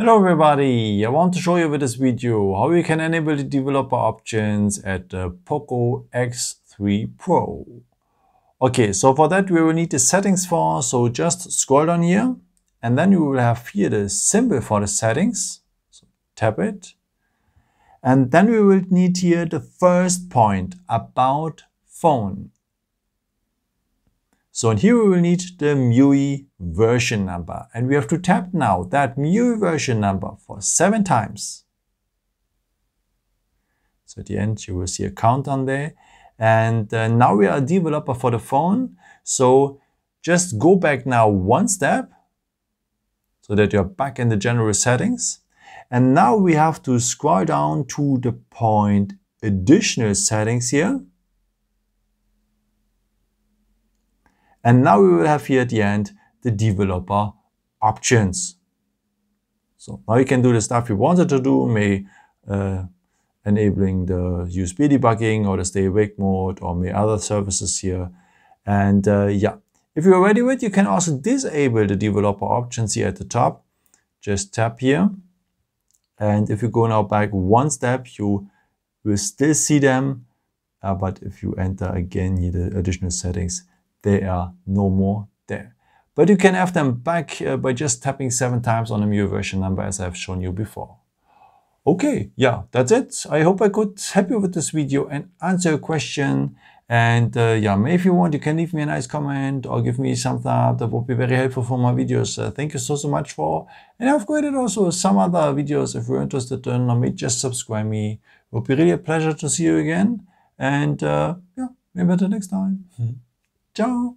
Hello everybody, I want to show you with this video how you can enable the developer options at the POCO X3 Pro. Okay, so for that we will need the settings for, so just scroll down here and then you will have here the symbol for the settings. So tap it. And then we will need here the first point about phone. So here we will need the MIUI version number and we have to tap now that MIUI version number for seven times. So at the end you will see a countdown there and uh, now we are a developer for the phone. So just go back now one step so that you're back in the general settings. And now we have to scroll down to the point additional settings here. And now we will have here at the end the developer options. So now you can do the stuff you wanted to do, may uh, enabling the USB debugging or the stay awake mode or may other services here. And uh, yeah, if you're ready with, you can also disable the developer options here at the top. Just tap here. And if you go now back one step, you will still see them. Uh, but if you enter again here the additional settings, they are no more there. But you can have them back uh, by just tapping seven times on the MIUI version number as I've shown you before. Okay, yeah, that's it. I hope I could help you with this video and answer your question. And uh, yeah, if you want, you can leave me a nice comment or give me some. That would be very helpful for my videos. Uh, thank you so, so much for. And I've created also some other videos if you're interested in, or maybe just subscribe me. It would be really a pleasure to see you again. And uh, yeah, maybe until next time. Ciao.